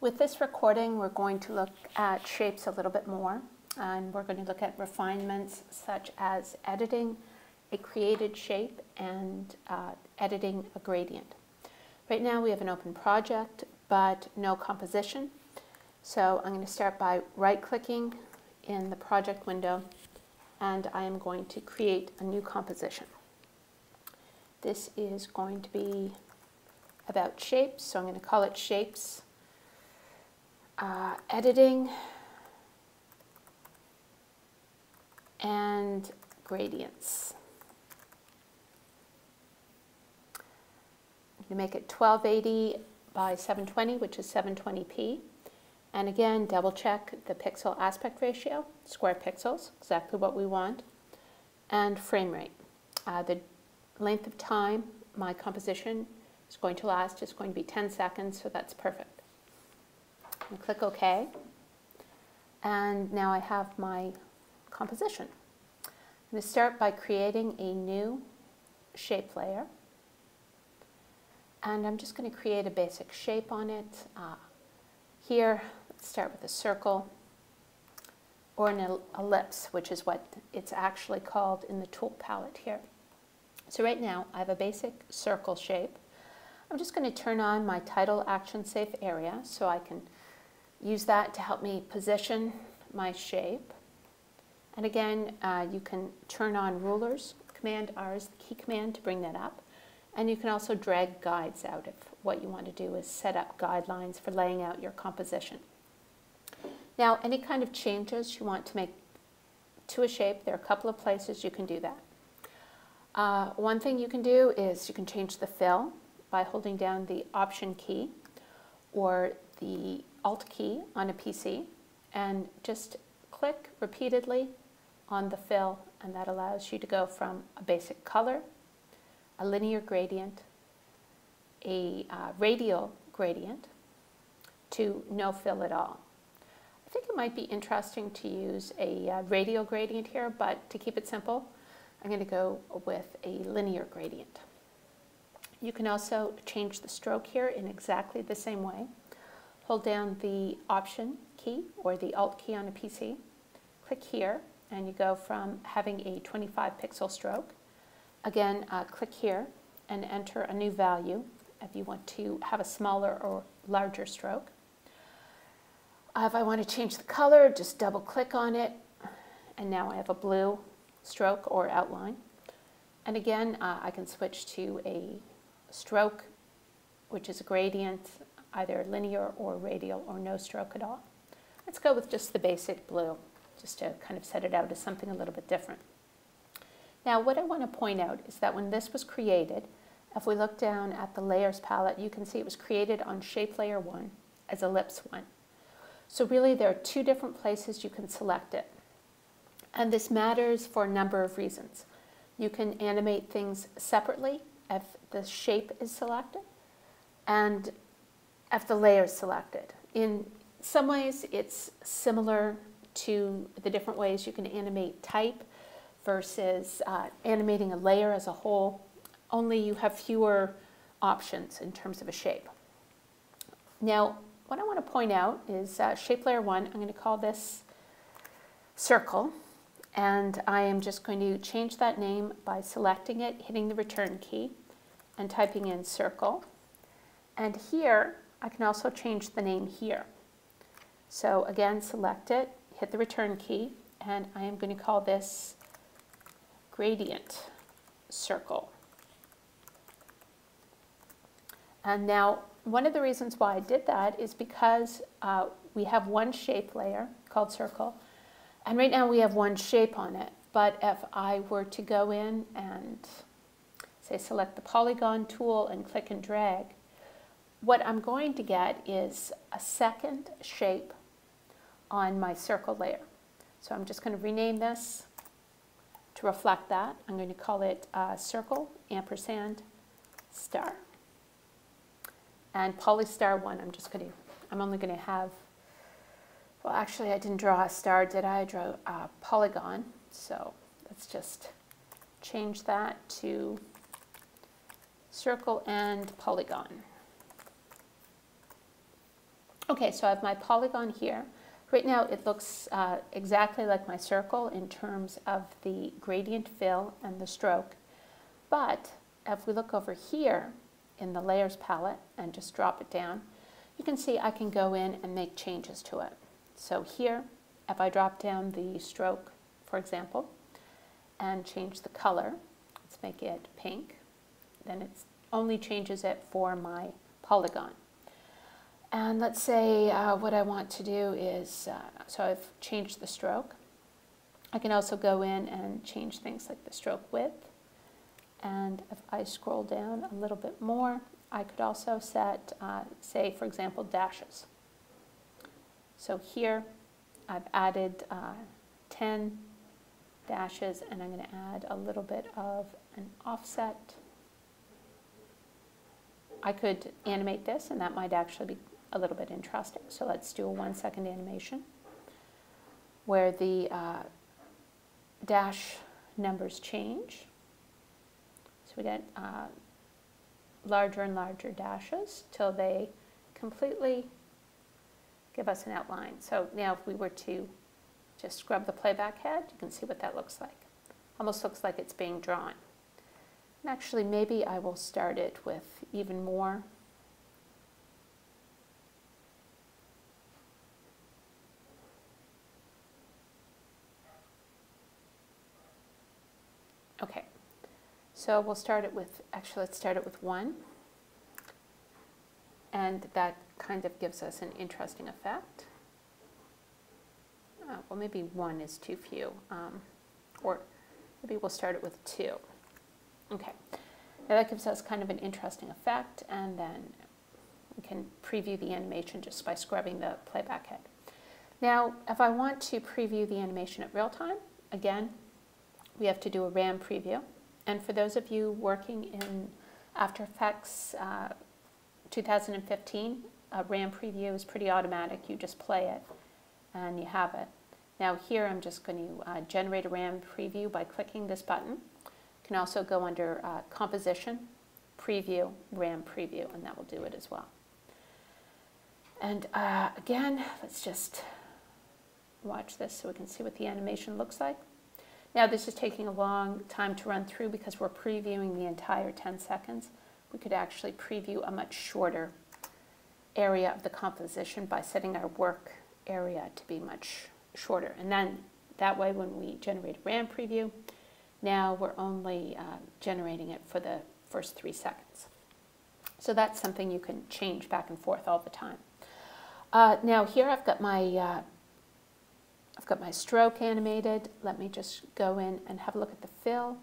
With this recording, we're going to look at shapes a little bit more, and we're going to look at refinements such as editing a created shape and uh, editing a gradient. Right now we have an open project, but no composition. So I'm going to start by right-clicking in the project window, and I am going to create a new composition. This is going to be about shapes, so I'm going to call it Shapes uh, editing and gradients. You make it 1280 by 720, which is 720p. And again, double check the pixel aspect ratio, square pixels, exactly what we want, and frame rate. Uh, the length of time my composition is going to last is going to be 10 seconds, so that's perfect and click OK. And now I have my composition. I'm going to start by creating a new shape layer. And I'm just going to create a basic shape on it. Uh, here, let's start with a circle or an ellipse, which is what it's actually called in the tool palette here. So right now, I have a basic circle shape. I'm just going to turn on my title action safe area so I can use that to help me position my shape. And again, uh, you can turn on rulers. Command R is the key command to bring that up. And you can also drag guides out if what you want to do is set up guidelines for laying out your composition. Now, any kind of changes you want to make to a shape, there are a couple of places you can do that. Uh, one thing you can do is you can change the fill by holding down the Option key or the Alt key on a PC and just click repeatedly on the fill and that allows you to go from a basic color, a linear gradient, a uh, radial gradient, to no fill at all. I think it might be interesting to use a uh, radial gradient here, but to keep it simple, I'm going to go with a linear gradient. You can also change the stroke here in exactly the same way hold down the Option key or the Alt key on a PC, click here, and you go from having a 25 pixel stroke. Again, uh, click here and enter a new value if you want to have a smaller or larger stroke. Uh, if I want to change the color, just double click on it, and now I have a blue stroke or outline. And again, uh, I can switch to a stroke, which is a gradient, either linear or radial or no stroke at all. Let's go with just the basic blue, just to kind of set it out as something a little bit different. Now what I want to point out is that when this was created, if we look down at the layers palette, you can see it was created on shape layer 1 as ellipse 1. So really there are two different places you can select it. And this matters for a number of reasons. You can animate things separately if the shape is selected, and of the layers selected. In some ways, it's similar to the different ways you can animate type versus uh, animating a layer as a whole, only you have fewer options in terms of a shape. Now, what I want to point out is uh, shape layer one, I'm going to call this circle, and I am just going to change that name by selecting it, hitting the return key, and typing in circle. And here, I can also change the name here. So again, select it, hit the return key, and I am going to call this gradient circle. And now, one of the reasons why I did that is because uh, we have one shape layer called circle, and right now we have one shape on it. But if I were to go in and say select the polygon tool and click and drag, what I'm going to get is a second shape on my circle layer. So I'm just going to rename this to reflect that. I'm going to call it uh, circle ampersand star. And polystar 1, I'm just going to, I'm only going to have, well actually I didn't draw a star, did I? I drew a polygon. So let's just change that to circle and polygon. Okay, so I have my polygon here. Right now it looks uh, exactly like my circle in terms of the gradient fill and the stroke. But if we look over here in the layers palette and just drop it down, you can see I can go in and make changes to it. So here, if I drop down the stroke, for example, and change the color, let's make it pink, then it only changes it for my polygon. And let's say uh, what I want to do is, uh, so I've changed the stroke. I can also go in and change things like the stroke width. And if I scroll down a little bit more, I could also set, uh, say, for example, dashes. So here I've added uh, 10 dashes and I'm going to add a little bit of an offset. I could animate this and that might actually be a little bit interesting. So let's do a one second animation where the uh, dash numbers change. So we get uh, larger and larger dashes till they completely give us an outline. So now if we were to just scrub the playback head, you can see what that looks like. Almost looks like it's being drawn. And actually maybe I will start it with even more Okay, so we'll start it with, actually let's start it with one. And that kind of gives us an interesting effect. Uh, well, maybe one is too few. Um, or maybe we'll start it with two. Okay, now that gives us kind of an interesting effect. And then we can preview the animation just by scrubbing the playback head. Now, if I want to preview the animation at real time, again, we have to do a RAM preview. And for those of you working in After Effects uh, 2015, a RAM preview is pretty automatic. You just play it and you have it. Now here I'm just going to uh, generate a RAM preview by clicking this button. You can also go under uh, Composition, Preview, RAM Preview, and that will do it as well. And uh, again, let's just watch this so we can see what the animation looks like. Now this is taking a long time to run through because we're previewing the entire 10 seconds. We could actually preview a much shorter area of the composition by setting our work area to be much shorter. And then that way when we generate a RAM preview, now we're only uh, generating it for the first three seconds. So that's something you can change back and forth all the time. Uh, now here I've got my uh, I've got my stroke animated. Let me just go in and have a look at the fill.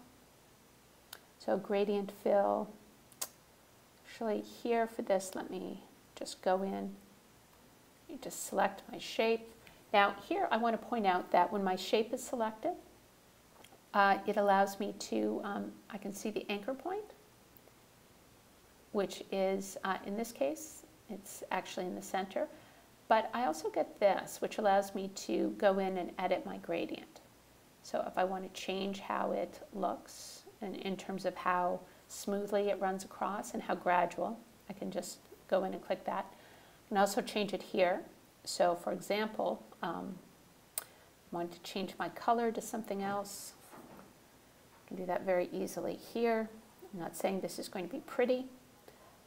So gradient fill. Actually here for this, let me just go in. You just select my shape. Now here I want to point out that when my shape is selected, uh, it allows me to, um, I can see the anchor point, which is, uh, in this case, it's actually in the center. But I also get this, which allows me to go in and edit my gradient. So if I want to change how it looks and in terms of how smoothly it runs across and how gradual, I can just go in and click that. I can also change it here. So for example, um, I want to change my color to something else. I can do that very easily here. I'm not saying this is going to be pretty,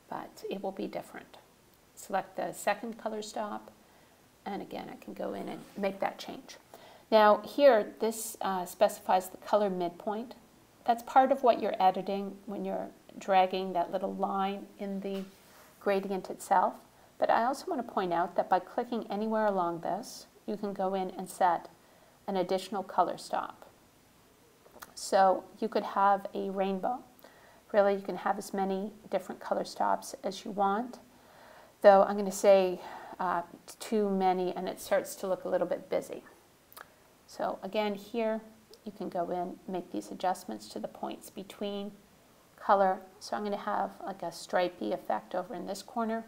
but it will be different select the second color stop, and again, I can go in and make that change. Now here, this uh, specifies the color midpoint. That's part of what you're editing when you're dragging that little line in the gradient itself. But I also want to point out that by clicking anywhere along this, you can go in and set an additional color stop. So you could have a rainbow. Really, you can have as many different color stops as you want though I'm going to say uh, too many and it starts to look a little bit busy. So again here you can go in, make these adjustments to the points between color. So I'm going to have like a stripy effect over in this corner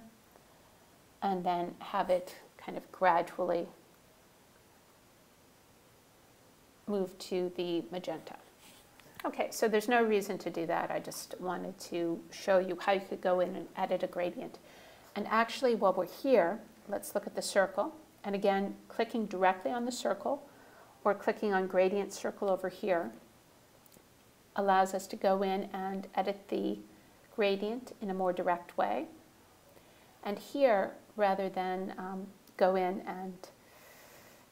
and then have it kind of gradually move to the magenta. Okay, so there's no reason to do that. I just wanted to show you how you could go in and edit a gradient. And actually, while we're here, let's look at the circle. And again, clicking directly on the circle or clicking on gradient circle over here allows us to go in and edit the gradient in a more direct way. And here, rather than um, go in and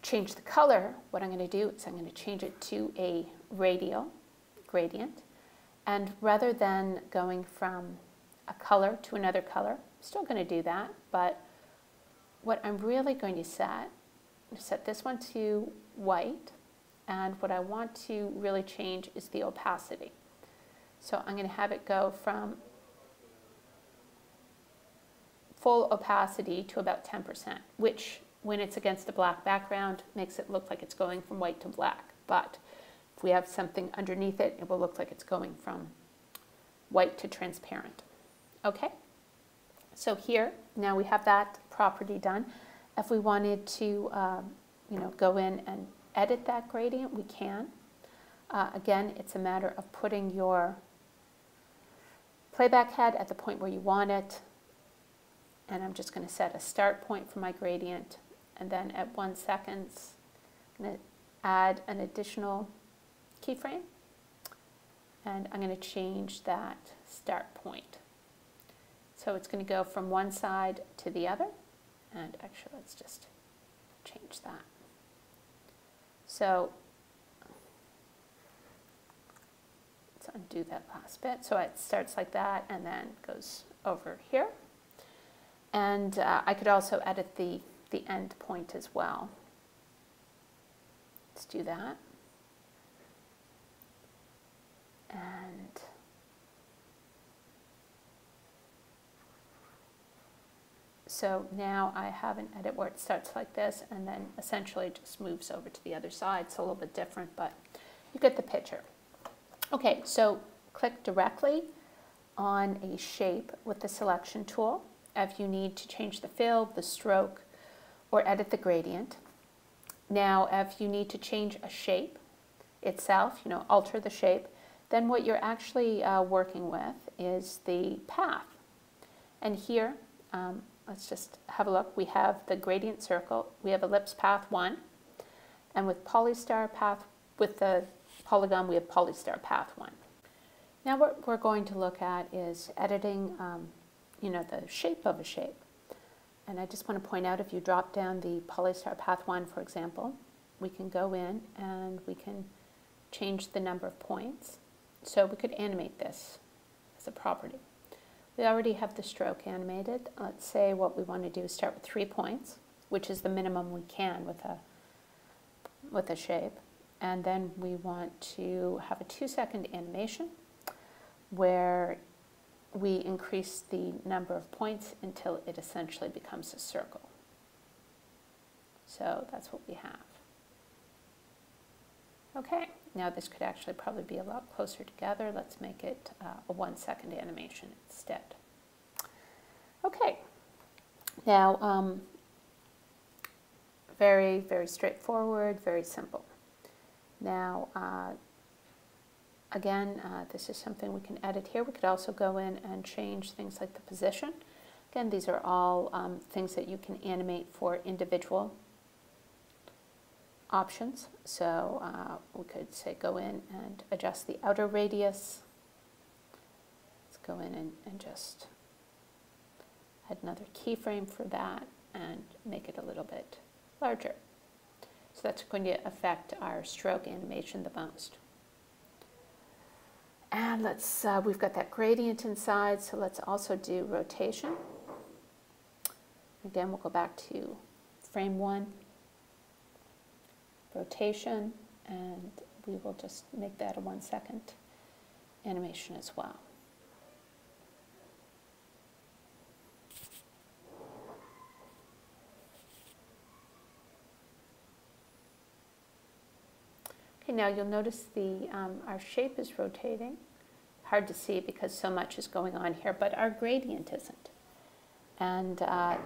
change the color, what I'm going to do is I'm going to change it to a radial gradient. And rather than going from a color to another color, I'm still going to do that, but what I'm really going to set, set this one to white, and what I want to really change is the opacity. So I'm going to have it go from full opacity to about 10%, which when it's against a black background makes it look like it's going from white to black. But if we have something underneath it, it will look like it's going from white to transparent. Okay, so here, now we have that property done. If we wanted to, um, you know, go in and edit that gradient, we can. Uh, again, it's a matter of putting your playback head at the point where you want it. And I'm just going to set a start point for my gradient. And then at one seconds, I'm going to add an additional keyframe. And I'm going to change that start point. So it's going to go from one side to the other. And actually, let's just change that. So let's undo that last bit. So it starts like that and then goes over here. And uh, I could also edit the, the end point as well. Let's do that. And So now I have an edit where it starts like this and then essentially just moves over to the other side. It's a little bit different, but you get the picture. Okay, so click directly on a shape with the selection tool if you need to change the fill, the stroke, or edit the gradient. Now, if you need to change a shape itself, you know, alter the shape, then what you're actually uh, working with is the path. And here, um, let's just have a look. We have the gradient circle. We have ellipse path 1. And with polystar path, with the polygon, we have polystar path 1. Now what we're going to look at is editing, um, you know, the shape of a shape. And I just want to point out, if you drop down the polystar path 1, for example, we can go in and we can change the number of points. So we could animate this as a property. We already have the stroke animated. Let's say what we want to do is start with three points, which is the minimum we can with a, with a shape. And then we want to have a two second animation where we increase the number of points until it essentially becomes a circle. So that's what we have. Okay, now this could actually probably be a lot closer together. Let's make it uh, a one second animation instead. Okay, now um, very, very straightforward, very simple. Now, uh, again, uh, this is something we can edit here. We could also go in and change things like the position. Again, these are all um, things that you can animate for individual options. So uh, we could say go in and adjust the outer radius. Let's go in and, and just add another keyframe for that and make it a little bit larger. So that's going to affect our stroke animation the most. And let's, uh, we've got that gradient inside, so let's also do rotation. Again, we'll go back to frame one rotation, and we will just make that a one second animation as well. Okay, now you'll notice the um, our shape is rotating. Hard to see because so much is going on here, but our gradient isn't. And uh,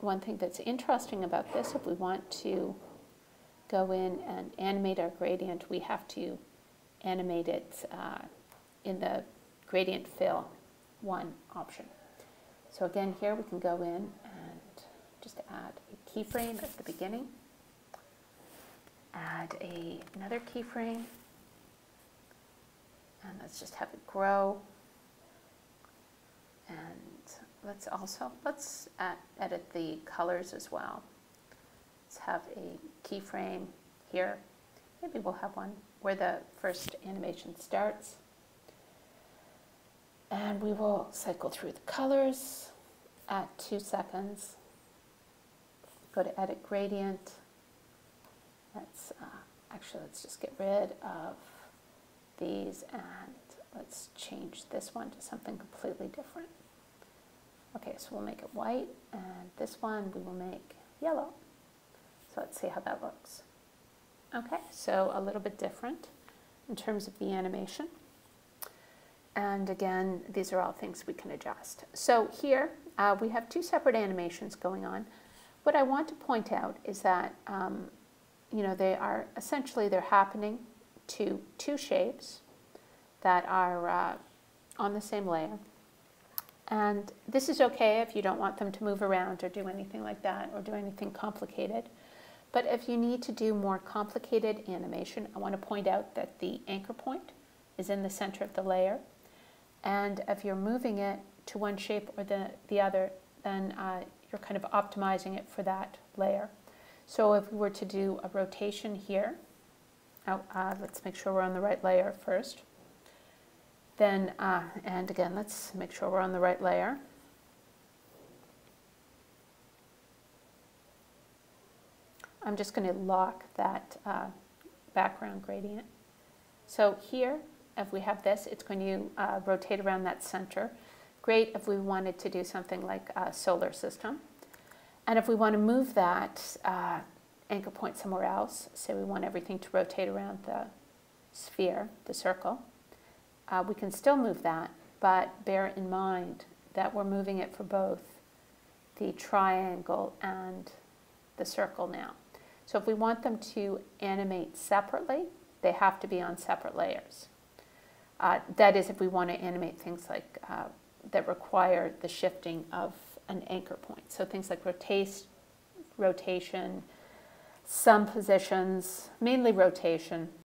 one thing that's interesting about this, if we want to go in and animate our gradient, we have to animate it uh, in the gradient fill one option. So again, here we can go in and just add a keyframe at the beginning. Add a, another keyframe. And let's just have it grow. And let's also, let's add, edit the colors as well. Let's have a keyframe here. Maybe we'll have one where the first animation starts. And we will cycle through the colors at two seconds. Go to edit gradient. Let's, uh, actually, let's just get rid of these and let's change this one to something completely different. Okay, so we'll make it white and this one we will make yellow. So let's see how that looks. Okay, so a little bit different in terms of the animation. And again, these are all things we can adjust. So here uh, we have two separate animations going on. What I want to point out is that, um, you know, they are essentially, they're happening to two shapes that are uh, on the same layer. And this is okay if you don't want them to move around or do anything like that or do anything complicated. But if you need to do more complicated animation, I want to point out that the anchor point is in the center of the layer. And if you're moving it to one shape or the, the other, then uh, you're kind of optimizing it for that layer. So if we were to do a rotation here, oh, uh, let's make sure we're on the right layer first. Then, uh, and again, let's make sure we're on the right layer. I'm just going to lock that uh, background gradient. So here, if we have this, it's going to uh, rotate around that center. Great if we wanted to do something like a solar system. And if we want to move that uh, anchor point somewhere else, say we want everything to rotate around the sphere, the circle, uh, we can still move that, but bear in mind that we're moving it for both the triangle and the circle now. So if we want them to animate separately, they have to be on separate layers. Uh, that is if we want to animate things like uh, that require the shifting of an anchor point. So things like rotate, rotation, some positions, mainly rotation,